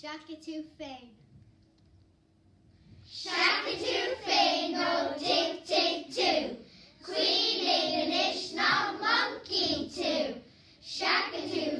Shackatoo Fane. Shackatoo Fane, oh tick tick too. Queen in an ish, not monkey too. Shackatoo